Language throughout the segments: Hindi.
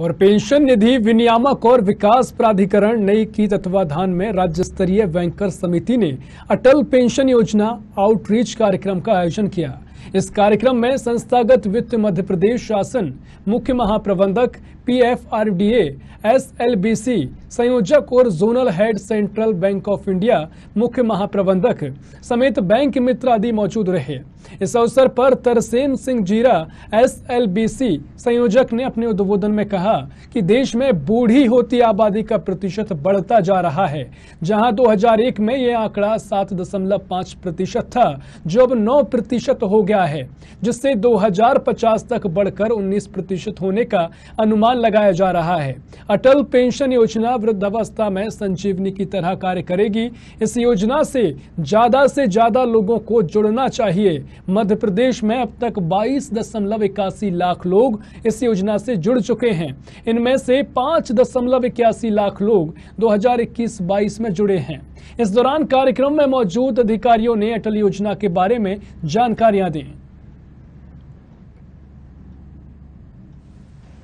और पेंशन निधि विनियामक और विकास प्राधिकरण नई की तत्वाधान में राज्य स्तरीय बैंकर समिति ने अटल पेंशन योजना आउटरीच कार्यक्रम का आयोजन किया। इस कार्यक्रम में संस्थागत वित्त मध्य प्रदेश शासन, मुख्य महाप्रबंधक, पीएफआरडीए, एसएलबीसी, संयोजक और zonal head central bank of India, मुख्य महाप्रबंधक समेत बैंक मित्र आदि मौजूद रहे। इस अवसर पर तरसेन सिंह जीरा, एसएलबीसी संयोजक ने अपने उद्बोधन में कहा कि देश में बूढ़ी होती आबादी का प्रतिशत बढ़ता जा रहा है, जहाँ 2001 में यह आंकड़ा 7.5 प्रतिशत था, जो अब 9 प्रतिशत हो गया है, जिससे 2050 तक बढ़कर 19 प्रतिशत होने का अनुमान लगाया जा रहा है। अटल पेंशन योजना वृद्धावस्था में संजीवनी की तरह कार्य करेगी। इस योजना से ज़्यादा से ज़्यादा लोगों को जुड़ना चाहिए। मध्य प्रदेश में अब तक बाईस दशमलव इक्यासी लाख लोग इस योजना से जुड़ चुके हैं। इनमें से पाँच दशमलव इक्यासी लाख लोग 2021-22 में जुड़े हैं। इस दौरान कार्यक्रम में मौजूद अधिकारियों ने अटल योजना के बारे में जानकारियाँ दी।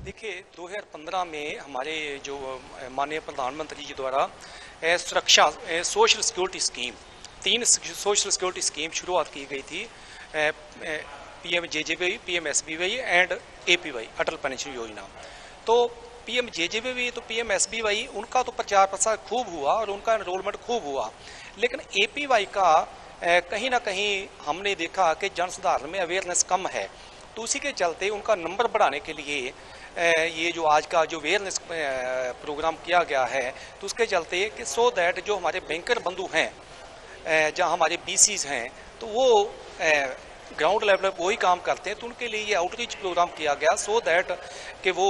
देखिए 2015 में हमारे जो माननीय प्रधानमंत्री जी द्वारा सुरक्षा सोशल सिक्योरिटी स्कीम तीन सोशल सिक्योरिटी स्कीम शुरुआत की गई थी। P M J J Y P M S B Y and A P Y Atal pension योजना। तो P M J J Y तो P M S B Y उनका तो प्रचार प्रसार खूब हुआ और उनका एनरोलमेंट खूब हुआ। लेकिन ए पी वाई का कहीं ना कहीं हमने देखा कि जन सुधार में अवेयरनेस कम है। तो उसी के चलते उनका नंबर बढ़ाने के लिए ये जो आज का जो अवेयरनेस प्रोग्राम किया गया है तो उसके चलते कि सो दैट जो हमारे बैंकर बंधु हैं जहाँ हमारे बी हैं तो वो ग्राउंड लेवल पर वही काम करते हैं तो उनके लिए ये आउटरीच प्रोग्राम किया गया सो दैट कि वो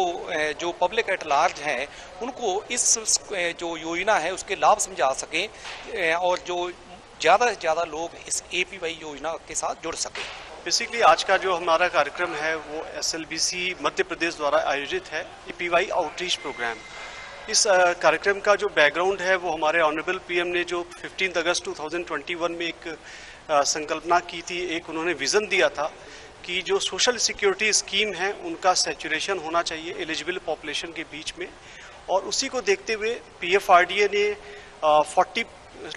जो पब्लिक एट लार्ज हैं, उनको इस जो योजना है, उसके लाभ समझा सकें और जो ज़्यादा से ज़्यादा लोग इस एपीवाई योजना के साथ जुड़ सकें। बेसिकली आज का जो हमारा कार्यक्रम है, वो एसएलबीसी मध्य प्रदेश द्वारा आयोजित है एपीवाई आउटरीच प्रोग्राम इस कार्यक्रम का जो बैकग्राउंड है, वो हमारे ऑनरेबल पीएम ने जो 15 अगस्त 2021 में एक संकल्पना की थी, एक उन्होंने विज़न दिया था कि जो सोशल सिक्योरिटी स्कीम है, उनका सेचुरेशन होना चाहिए एलिजिबल पॉपुलेशन के बीच में। और उसी को देखते हुए पीएफआरडीए ने फोर्टी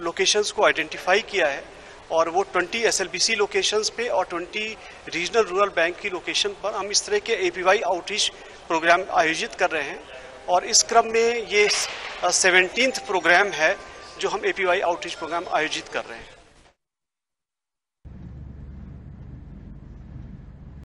लोकेशंस को आइडेंटिफाई किया है और वो 20 एसएलबीसी लोकेशंस पे और 20 रीजनल रूरल बैंक की लोकेशन पर हम इस तरह के एपीवाई आउटरीच प्रोग्राम आयोजित कर रहे हैं। और इस क्रम में ये सेवनटीन्थ प्रोग्राम है, जो हम A P Y outreach program आयोजित कर रहे हैं।